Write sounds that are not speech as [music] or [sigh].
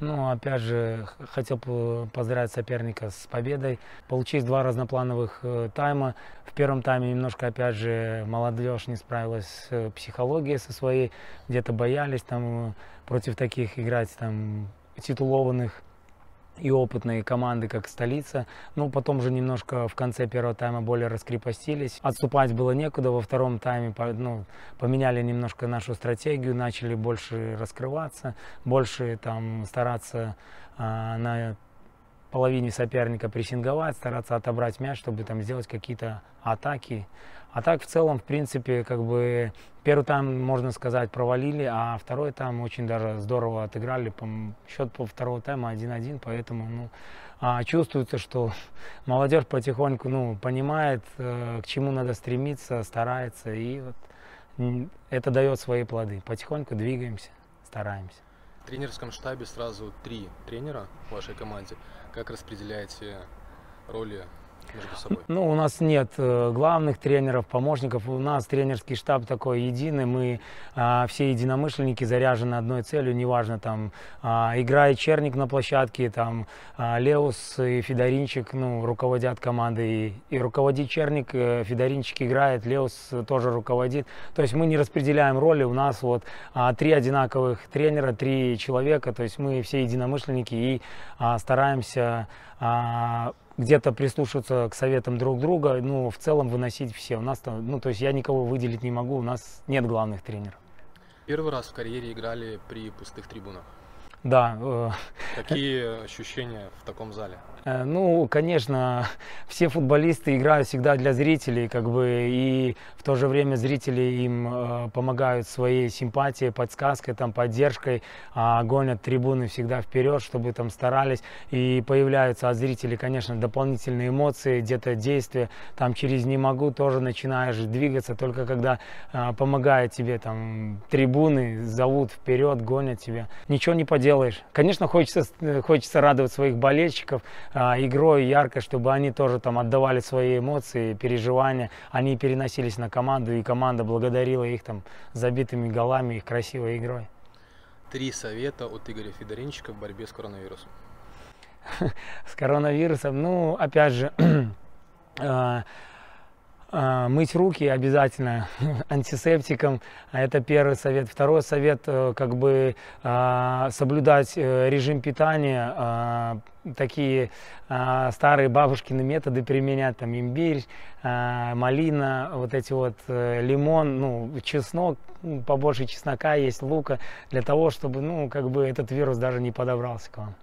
Ну, опять же, хотел поздравить соперника с победой. Получились два разноплановых э, тайма. В первом тайме немножко, опять же, молодежь не справилась с э, психологией со своей. Где-то боялись там э, против таких играть, там, титулованных и опытные команды, как столица. Ну, потом же немножко в конце первого тайма более раскрепостились. Отступать было некуда. Во втором тайме ну, поменяли немножко нашу стратегию, начали больше раскрываться, больше там стараться а, на половине соперника прессинговать, стараться отобрать мяч, чтобы там сделать какие-то атаки. А так в целом, в принципе, как бы первый тайм, можно сказать, провалили, а второй тайм очень даже здорово отыграли. Пом- Счет по второго тайма 1-1, поэтому ну, а, чувствуется, что [laughs] молодежь потихоньку ну, понимает, э, к чему надо стремиться, старается, и вот, это дает свои плоды. Потихоньку двигаемся, стараемся. Тренерском штабе сразу три тренера в вашей команде. Как распределяете роли между собой? Ну, у нас нет э, главных тренеров, помощников. У нас тренерский штаб такой единый. Мы а, все единомышленники заряжены одной целью. Неважно, там а, играет Черник на площадке, там а, Леус и Федоринчик, ну, руководят командой. И, и руководит Черник, э, Федоринчик играет, Леус тоже руководит. То есть мы не распределяем роли. У нас вот а, три одинаковых тренера, три человека. То есть мы все единомышленники и а, стараемся а, где-то прислушиваться к советам друг друга, ну, в целом выносить все. У нас там, ну, то есть я никого выделить не могу, у нас нет главных тренеров. Первый раз в карьере играли при пустых трибунах. Да, э, Какие ощущения в таком зале? Э, Ну, конечно, все футболисты играют всегда для зрителей, как бы, и в то же время зрители им э, помогают своей симпатией, подсказкой, там, поддержкой, а, гонят трибуны всегда вперед, чтобы там старались, и появляются от зрителей, конечно, дополнительные эмоции, где-то действия, там, через «не могу» тоже начинаешь двигаться, только когда а, помогает тебе там трибуны, зовут вперед, гонят тебя. Ничего не поделаешь. Конечно, хочется, э, хочется радовать своих болельщиков а, игрой ярко, чтобы они тоже там отдавали свои эмоции, переживания. Они переносились на команду, и команда благодарила их там забитыми голами, их красивой игрой. Три совета от Игоря Федоринчика в борьбе с коронавирусом. [laughs] с коронавирусом. Ну, опять же, [clears throat] а, мыть руки обязательно [laughs] антисептиком. А Это первый совет. Второй совет, э, как бы а, соблюдать э, режим питания, а, такие а, старые бабушкины методы применять, там имбирь, а, малина, вот эти вот э, лимон, ну, чеснок, ну, побольше чеснока есть, лука, для того, чтобы, ну, как бы этот вирус даже не подобрался к вам.